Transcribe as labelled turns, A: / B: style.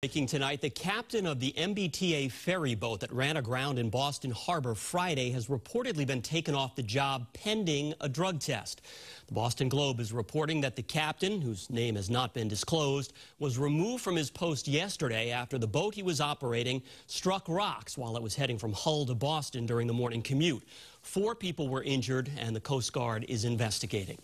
A: Breaking tonight, the captain of the MBTA ferry boat that ran aground in Boston Harbor Friday has reportedly been taken off the job pending a drug test. The Boston Globe is reporting that the captain, whose name has not been disclosed, was removed from his post yesterday after the boat he was operating struck rocks while it was heading from Hull to Boston during the morning commute. Four people were injured and the Coast Guard is investigating.